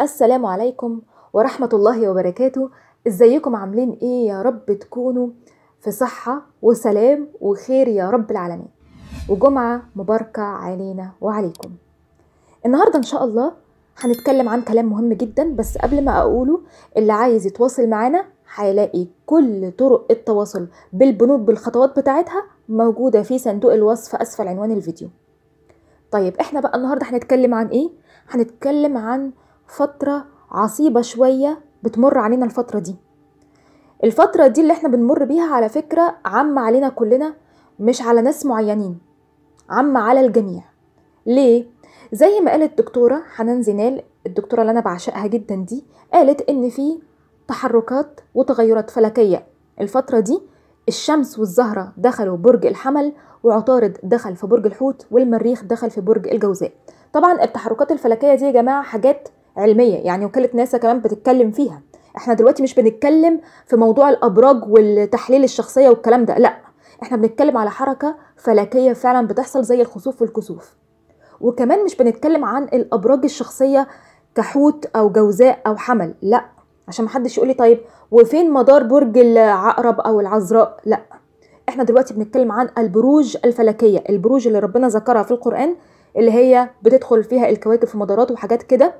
السلام عليكم ورحمة الله وبركاته. إزيكم؟ عاملين إيه؟ يا رب تكونوا في صحة وسلام وخير يا رب العالمين. وجمعة مباركة علينا وعليكم. النهاردة إن شاء الله هنتكلم عن كلام مهم جدا بس قبل ما أقوله اللي عايز يتواصل معانا هيلاقي كل طرق التواصل بالبنود بالخطوات بتاعتها موجودة في صندوق الوصف أسفل عنوان الفيديو. طيب إحنا بقى النهارده هنتكلم عن إيه؟ هنتكلم عن فترة عصيبة شوية بتمر علينا الفترة دي. الفترة دي اللي إحنا بنمر بيها على فكرة عامة علينا كلنا مش على ناس معينين عامة على الجميع. ليه؟ زي ما قالت الدكتورة حنان زينال الدكتورة اللي أنا بعشقها جدا دي قالت إن في تحركات وتغيرات فلكية. الفترة دي الشمس والزهرة دخلوا برج الحمل وعطارد دخل في برج الحوت والمريخ دخل في برج الجوزاء. طبعا التحركات الفلكية دي يا جماعة حاجات علمية يعني وكالة ناسا كمان بتتكلم فيها. إحنا دلوقتي مش بنتكلم في موضوع الأبراج والتحليل الشخصية والكلام ده لأ. إحنا بنتكلم على حركة فلكية فعلا بتحصل زي الخسوف والكسوف. وكمان مش بنتكلم عن الأبراج الشخصية كحوت أو جوزاء أو حمل لأ. عشان محدش يقولي طيب وفين مدار برج العقرب أو العذراء؟ لأ. إحنا دلوقتي بنتكلم عن البروج الفلكية البروج اللي ربنا ذكرها في القرآن اللي هي بتدخل فيها الكواكب في مدارات وحاجات كده.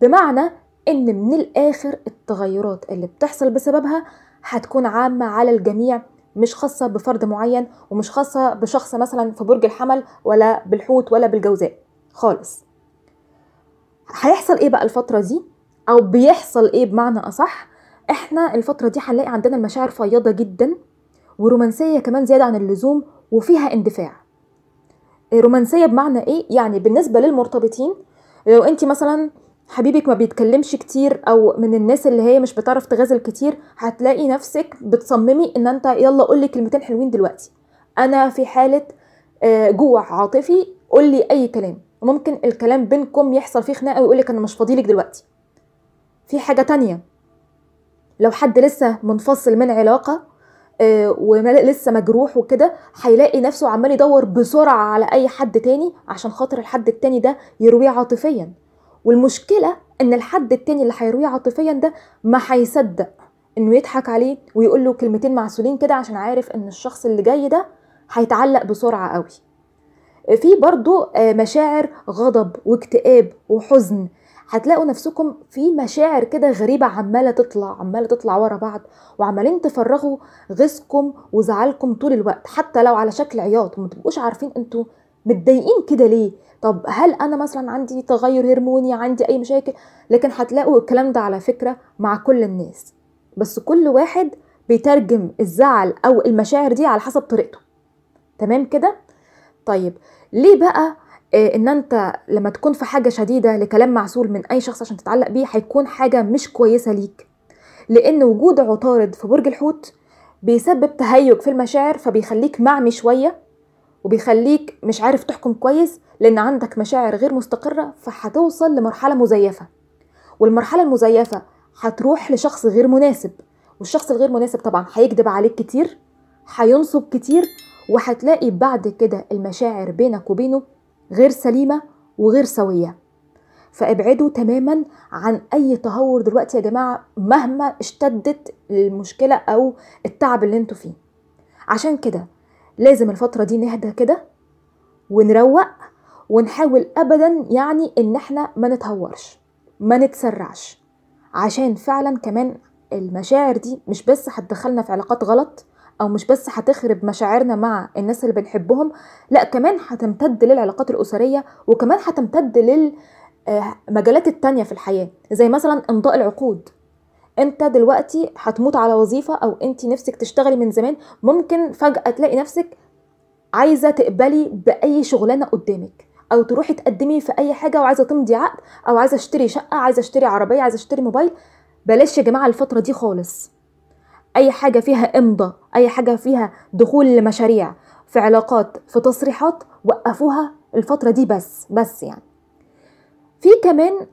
بمعنى إن من الآخر التغيرات اللي بتحصل بسببها هتكون عامة على الجميع مش خاصة بفرد معين ومش خاصة بشخص مثلا في برج الحمل ولا بالحوت ولا بالجوزاء خالص. هيحصل إيه بقى الفترة دي؟ أو بيحصل إيه بمعنى أصح؟ إحنا الفترة دي هنلاقي عندنا المشاعر فياضة جدا ورومانسية كمان زيادة عن اللزوم وفيها اندفاع. رومانسية بمعنى إيه؟ يعني بالنسبة للمرتبطين لو انت مثلا حبيبك ما بيتكلمش كتير أو من الناس اللي هي مش بتعرف تغازل كتير هتلاقي نفسك بتصممي إن أنت يلا قولي كلمتين حلوين دلوقتي. أنا في حالة جوع عاطفي قولي أي كلام. ممكن الكلام بينكم يحصل فيه خناقة ويقولك أنا مش فاضيلك دلوقتي. في حاجة تانية. لو حد لسه منفصل من علاقة ولسه مجروح وكده هيلاقي نفسه عمال يدور بسرعة على أي حد تاني عشان خاطر الحد التاني ده يرويه عاطفيا. والمشكلة إن الحد التاني اللي هيرويه عاطفيا ده ما هيصدق إنه يضحك عليه ويقول له كلمتين معسولين كده عشان عارف إن الشخص اللي جاي ده هيتعلق بسرعة قوي. في برضو مشاعر غضب واكتئاب وحزن. هتلاقوا نفسكم في مشاعر كده غريبة عمالة تطلع عمالة تطلع ورا بعض وعمالين تفرغوا غيظكم وزعلكم طول الوقت حتى لو على شكل عياط وما تبقوش عارفين أنتوا متضايقين كده ليه؟ طب هل أنا مثلا عندي تغير هرموني عندي أي مشاكل؟ لكن هتلاقوا الكلام ده على فكرة مع كل الناس. بس كل واحد بيترجم الزعل أو المشاعر دي على حسب طريقته. تمام كده؟ طيب ليه بقى إن أنت لما تكون في حاجة شديدة لكلام معسول من أي شخص عشان تتعلق بيه هيكون حاجة مش كويسة ليك؟ لأن وجود عطارد في برج الحوت بيسبب تهيج في المشاعر فبيخليك معمي شوية. وبيخليك مش عارف تحكم كويس لأن عندك مشاعر غير مستقرة فهتوصل لمرحلة مزيفة. والمرحلة المزيفة هتروح لشخص غير مناسب. والشخص الغير مناسب طبعا هيكذب عليك كتير هينصب كتير وهتلاقي بعد كده المشاعر بينك وبينه غير سليمة وغير سوية. فابعدوا تماما عن أي تهور دلوقتي يا جماعة مهما اشتدت المشكلة أو التعب اللي أنتوا فيه. عشان كده لازم الفترة دي نهدى كده ونروق ونحاول ابدا يعني إن إحنا ما نتهورش ما نتسرعش. عشان فعلا كمان المشاعر دي مش بس هتدخلنا في علاقات غلط أو مش بس هتخرب مشاعرنا مع الناس اللي بنحبهم لأ كمان هتمتد للعلاقات الأسرية وكمان هتمتد للمجالات التانية في الحياة زي مثلا إمضاء العقود. انت دلوقتي هتموت على وظيفة أو انت نفسك تشتغلي من زمان ممكن فجأة تلاقي نفسك عايزة تقبلي بأي شغلانة قدامك أو تروحي تقدمي في اي حاجة وعايزة تمضي عقد أو عايزة اشتري شقة عايزة اشتري عربية عايزة اشتري موبايل. بلاش يا جماعة الفترة دي خالص. اي حاجة فيها امضاء اي حاجة فيها دخول لمشاريع في علاقات في تصريحات وقفوها الفترة دي بس بس يعني. في كمان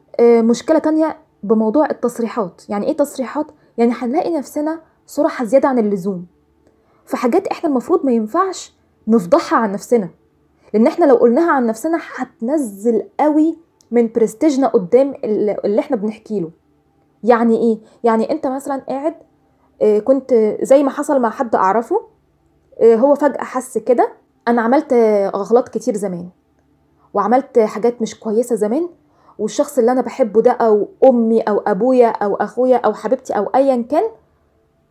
مشكلة تانية بموضوع التصريحات. يعني إيه تصريحات؟ يعني هنلاقي نفسنا صراحة زيادة عن اللزوم. في حاجات إحنا المفروض ما ينفعش نفضحها عن نفسنا. لأن إحنا لو قلناها عن نفسنا هتنزل قوي من برستيجنا قدام اللي إحنا بنحكي له. يعني إيه؟ يعني أنت مثلا قاعد آه، كنت زي ما حصل مع حد أعرفه آه، هو فجأة حس كده أنا عملت اغلاط كتير زمان وعملت حاجات مش كويسة زمان والشخص اللي أنا بحبه ده أو أمي أو أبويا أو أخويا أو حبيبتي أو ايا كان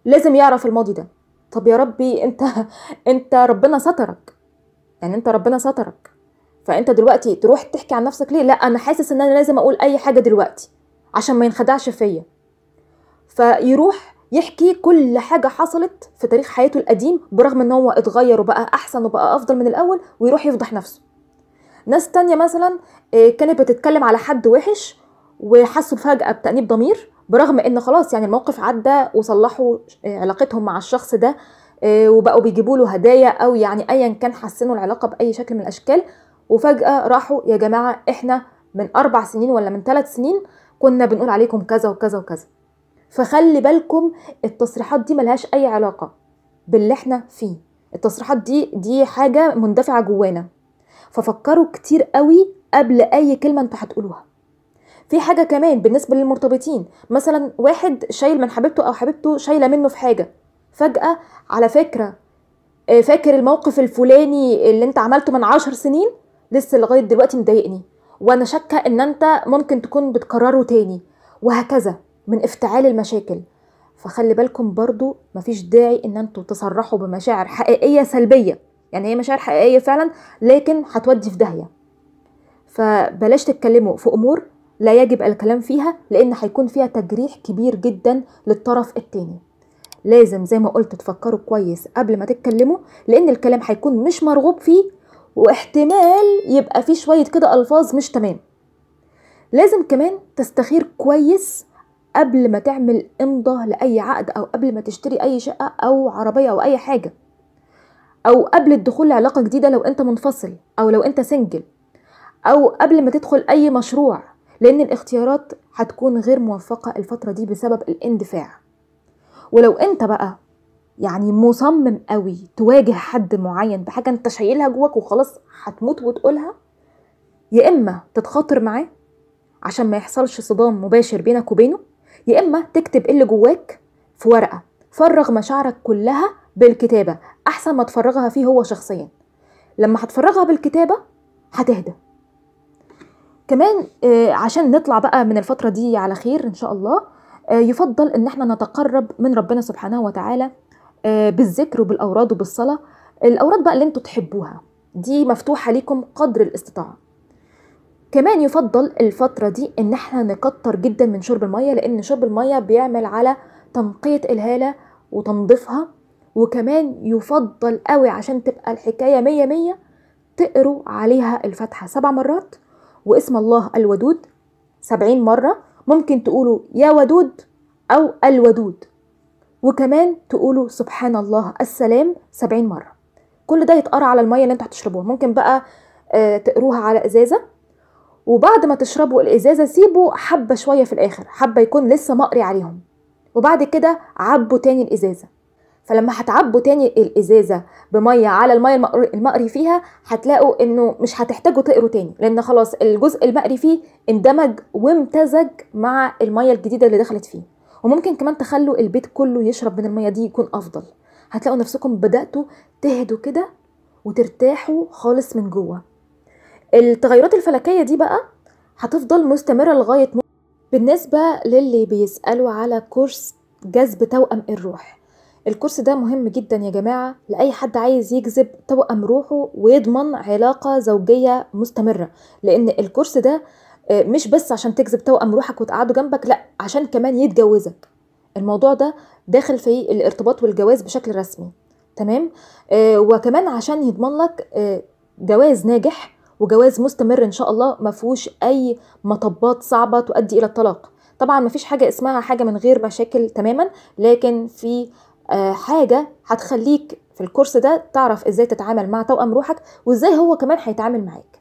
لازم يعرف الماضي ده. طب يا ربي أنت أنت ربنا سترك. يعني أنت ربنا سترك. فأنت دلوقتي تروح تحكي عن نفسك ليه؟ لا أنا حاسس إن أنا لازم أقول أي حاجة دلوقتي عشان ما ينخدعش فيا. فيروح يحكي كل حاجة حصلت في تاريخ حياته القديم برغم إن هو اتغير وبقى أحسن وبقى أفضل من الأول ويروح يفضح نفسه. ناس تانية مثلا آه، كانت بتتكلم على حد وحش وحسوا فجأة بتأنيب ضمير برغم إن خلاص يعني الموقف عدى وصلحوا آه، علاقتهم مع الشخص ده آه، وبقوا بيجيبوا له هدايا أو يعني ايا كان حسنوا العلاقة بأي شكل من الأشكال. وفجأة راحوا يا جماعة إحنا من أربع سنين ولا من ثلاث سنين كنا بنقول عليكم كذا وكذا وكذا. فخلي بالكم التصريحات دي ملهاش أي علاقة باللي إحنا فيه. التصريحات دي دي حاجة مندفعة جوانا. ففكروا كتير قوي قبل أي كلمة أنتوا هتقولوها. في حاجة كمان بالنسبة للمرتبطين مثلا واحد شايل من حبيبته أو حبيبته شايلة منه في حاجة فجأة على فكرة آه، فاكر الموقف الفلاني اللي أنت عملته من عشر سنين؟ لسه لغاية دلوقتي مضايقني وأنا شاكة إن أنت ممكن تكون بتكرره تاني وهكذا من افتعال المشاكل. فخلي بالكم برضو مفيش داعي إن أنتوا تصرحوا بمشاعر حقيقية سلبية. يعني هي مشاعر حقيقية فعلا لكن هتودي في داهية. فبلاش تتكلموا في أمور لا يجب الكلام فيها لأن هيكون فيها تجريح كبير جدا للطرف التاني. لازم زي ما قلت تفكروا كويس قبل ما تتكلموا لأن الكلام هيكون مش مرغوب فيه واحتمال يبقى فيه شوية كده ألفاظ مش تمام. لازم كمان تستخير كويس قبل ما تعمل امضة لأي عقد أو قبل ما تشتري أي شقة أو عربية أو أي حاجة. أو قبل الدخول لعلاقة جديدة لو أنت منفصل أو لو أنت سنجل أو قبل ما تدخل أي مشروع لأن الاختيارات هتكون غير موفقة الفترة دي بسبب الاندفاع. ولو أنت بقى يعني مصمم قوي تواجه حد معين بحاجة أنت شايلها جواك وخلاص هتموت وتقولها يا إما تتخاطر معاه عشان ما يحصلش صدام مباشر بينك وبينه يا إما تكتب اللي جواك في ورقة فرغ مشاعرك كلها بالكتابة. أحسن ما تفرغها فيه هو شخصيا. لما هتفرغها بالكتابة هتهدى. كمان آه، عشان نطلع بقى من الفترة دي على خير إن شاء الله آه، يفضل إن إحنا نتقرب من ربنا سبحانه وتعالى آه، بالذكر وبالأوراد وبالصلاة. الأوراد بقى اللي أنتوا تحبوها دي مفتوحة ليكم قدر الاستطاعة. كمان يفضل الفترة دي إن إحنا نكتر جدا من شرب المية لأن شرب المية بيعمل على تنقية إلهالة وتنظيفها وكمان يفضل قوي عشان تبقى الحكاية مية مية تقروا عليها الفاتحة سبع مرات واسم الله الودود سبعين مرة. ممكن تقولوا يا ودود أو الودود. وكمان تقولوا سبحان الله السلام سبعين مرة. كل ده يتقرأ على المية اللي أنتوا هتشربوها. ممكن بقى آه، تقروها على إزازة. وبعد ما تشربوا الإزازة سيبوا حبة شوية في الآخر حبة يكون لسه مقري عليهم. وبعد كده عبوا تاني الإزازة. فلما هتعبوا تاني الإزازة بمية على المية المقري- فيها هتلاقوا إنه مش هتحتاجوا تقروا تاني لأن خلاص الجزء المقري فيه اندمج وامتزج مع المية الجديدة اللي دخلت فيه. وممكن كمان تخلوا البيت كله يشرب من المية دي يكون أفضل. هتلاقوا نفسكم بدأتوا تهدوا كده وترتاحوا خالص من جوه. التغيرات الفلكية دي بقى هتفضل مستمرة لغاية م... بالنسبة للي بيسألوا على كورس جذب توأم الروح. الكورس ده مهم جدا يا جماعة لأي حد عايز يجذب توأم روحه ويضمن علاقة زوجية مستمرة لأن الكورس ده آه، مش بس عشان تجذب توأم روحك وتقعدوا جنبك لأ عشان كمان يتجوزك. الموضوع ده داخل في الارتباط والجواز بشكل رسمي. تمام؟ آه وكمان عشان يضمن لك آه جواز ناجح وجواز مستمر إن شاء الله ما فيهوش أي مطبات صعبة تؤدي إلى الطلاق. طبعا ما فيش حاجة اسمها حاجة من غير مشاكل تماما لكن في حاجة هتخليك في الكورس ده تعرف إزاي تتعامل مع توأم روحك وإزاي هو كمان هيتعامل معاك.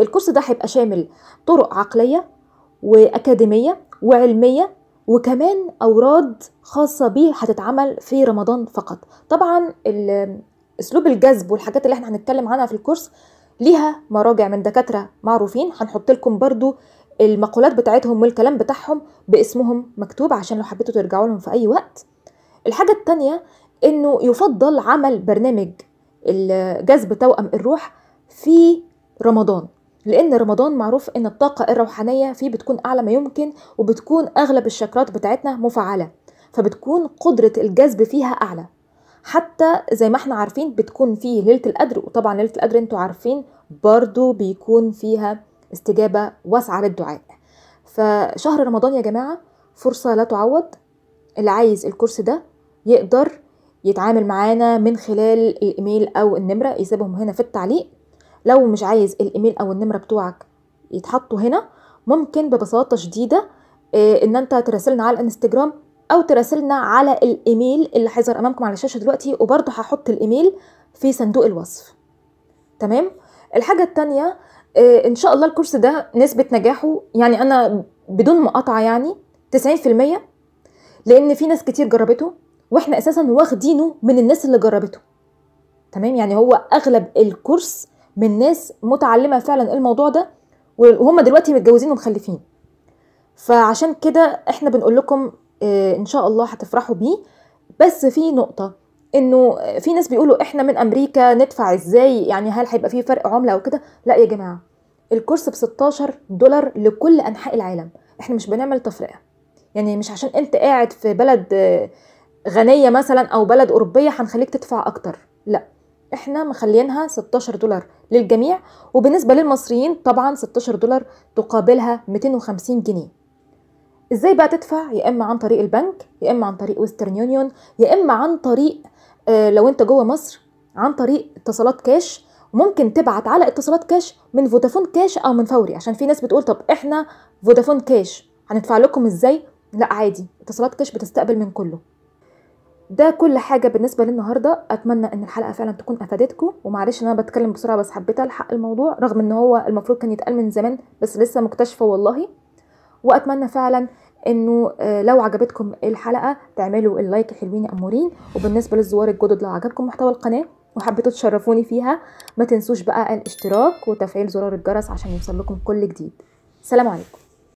الكورس ده هيبقى شامل طرق عقلية وأكاديمية وعلمية وكمان أوراد خاصة بيه هتتعمل في رمضان فقط. طبعا أسلوب الجذب والحاجات اللي إحنا هنتكلم عنها في الكورس ليها مراجع من دكاترة معروفين. هنحط لكم برضو المقولات بتاعتهم والكلام بتاعهم باسمهم مكتوب عشان لو حبيتوا ترجعوا لهم في أي وقت. الحاجة التانية إنه يفضل عمل برنامج جذب توأم الروح في رمضان لأن رمضان معروف إن الطاقة الروحانية فيه بتكون أعلى ما يمكن وبتكون أغلب الشكرات بتاعتنا مفعلة فبتكون قدرة الجذب فيها أعلى. حتى زي ما إحنا عارفين بتكون فيه ليلة القدر وطبعا ليلة القدر أنتوا عارفين برضو بيكون فيها استجابة واسعة للدعاء. فشهر رمضان يا جماعة فرصة لا تعوض اللي عايز الكورس ده يقدر يتعامل معانا من خلال الإيميل أو النمرة يسيبهم هنا في التعليق. لو مش عايز الإيميل أو النمرة بتوعك يتحطوا هنا ممكن ببساطة شديدة إن أنت تراسلنا على الإنستجرام أو تراسلنا على الإيميل اللي هيظهر أمامكم على الشاشة دلوقتي وبرضه هحط الإيميل في صندوق الوصف. تمام؟ الحاجة التانية إن شاء الله الكورس ده نسبة نجاحه يعني أنا بدون مقاطعة يعني 90% لأن في ناس كتير جربته. وإحنا أساسا واخدينه من الناس اللي جربته. تمام؟ يعني هو أغلب الكورس من ناس متعلمة فعلا الموضوع ده وهم دلوقتي متجوزين ومخلفين. فعشان كده إحنا بنقول لكم آه إن شاء الله هتفرحوا بيه. بس في نقطة إنه في ناس بيقولوا إحنا من أمريكا ندفع إزاي؟ يعني هل هيبقى في فرق عملة أو كده؟ لا يا جماعة. الكورس ب 16 دولار لكل أنحاء العالم. إحنا مش بنعمل تفرقة. يعني مش عشان أنت قاعد في بلد غنية مثلا أو بلد أوروبية هنخليك تدفع أكتر. لا إحنا مخلينها 16 دولار للجميع وبالنسبة للمصريين طبعا 16 دولار تقابلها 250 جنيه. إزاي بقى تدفع؟ يا إما عن طريق البنك يا إما عن طريق ويسترن يونيون يا إما عن طريق آه لو أنت جوه مصر عن طريق اتصالات كاش. ممكن تبعت على اتصالات كاش من فودافون كاش أو من فوري عشان في ناس بتقول طب إحنا فودافون كاش هندفع لكم إزاي؟ لا عادي اتصالات كاش بتستقبل من كله. ده كل حاجة بالنسبة للنهارده أتمنى إن الحلقة فعلا تكون أفادتكم. ومعلش إن أنا بتكلم بسرعة بس حبيت ألحق الموضوع رغم إن هو المفروض كان يتقال من زمان بس لسه مكتشفة والله. وأتمنى فعلا إنه لو عجبتكم الحلقة تعملوا اللايك حلوين أمورين. وبالنسبة للزوار الجدد لو عجبكم محتوى القناة وحبيتوا تشرفوني فيها ما تنسوش بقى الاشتراك وتفعيل زرار الجرس عشان يوصل لكم كل جديد. سلام عليكم.